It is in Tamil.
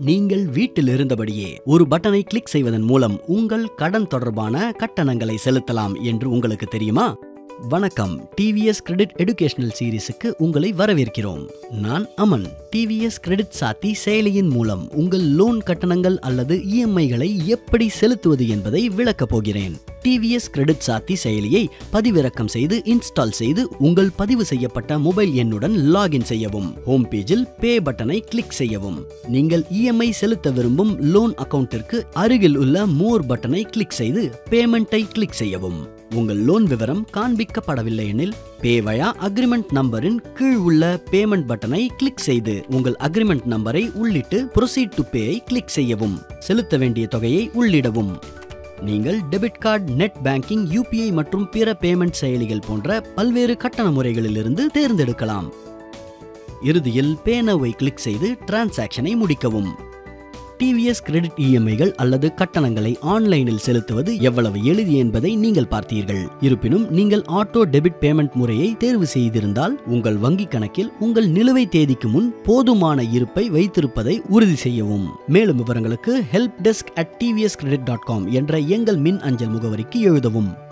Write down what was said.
நீங்கள் வீட்டில் இருந்தபடியே ஒரு பட்டனை கிளிக் செய்வதன் மூலம் உங்கள் கடன் தொடர்பான கட்டணங்களை செலுத்தலாம் என்று உங்களுக்கு தெரியுமா? வணக்கம். டிவிஎஸ் கிரெடிட் எடுகேஷனல் சீரிஸுக்கு உங்களை வரவேற்கிறோம். நான் அமன். டிவிஎஸ் கிரெடிட் சாத்தி செயலியின் மூலம் உங்கள் லோன் கட்டணங்கள் அல்லது இஎம்ஐகளை எப்படி செலுத்துவது என்பதை விளக்கப் போகிறேன். டிவிஎஸ் கிரெடிட் சாத்தி செயலியை பதிவிறக்கம் செய்து இன்ஸ்டால் செய்து உங்கள் பதிவு செய்யப்பட்ட மொபைல் எண்ணுடன் லாகின் செய்யவும். ஹோம் பேஜில் பே பட்டனை கிளிக் செய்யவும். நீங்கள் இஎம்ஐ செலுத்த விரும்பும் லோன் அக்கவுண்டிற்கு அருகில் உள்ள மோர் பட்டனை கிளிக் செய்து பேமெண்ட்டை கிளிக் செய்யவும். உங்கள் லோன் விவரம் காண்பிக்கப்படவில்லை எனில் பேவயா அக்ரிமெண்ட் நம்பரின் கீழ் உள்ள பேமெண்ட் பட்டனை கிளிக் செய்து உங்கள் அக்ரிமெண்ட் நம்பரை உள்ளிட்டு ப்ரொசீட் டு பேயை கிளிக் செய்யவும். செலுத்த வேண்டிய தொகையை உள்ளிடவும். நீங்கள் debit card net banking UPI மற்றும் பிற பேமெண்ட் செயலிகள் போன்ற பல்வேறு கட்டண முறைகளிலிருந்து தேர்ந்தெடுக்கலாம். இறுதியில் பேனவை கிளிக் செய்து டிரான்சாக்ஷனை முடிக்கவும். டிவிஎஸ் கிரெடிட் இஎம்ஐகள் அல்லது கட்டணங்களை ஆன்லைனில் செலுத்துவது எவ்வளவு எளிது என்பதை நீங்கள் பார்த்தீர்கள். இருப்பினும் நீங்கள் ஆட்டோ டெபிட் பேமெண்ட் முறையை தேர்வு செய்திருந்தால் உங்கள் வங்கி கணக்கில் உங்கள் நிலுவை தேதிக்கு முன் போதுமான இருப்பை வைத்திருப்பதை உறுதி செய்யவும். மேலும் விவரங்களுக்கு help desk at TVS credit dot com என்ற எங்கள் மின் அஞ்சல் முகவரிக்கு எழுதவும்.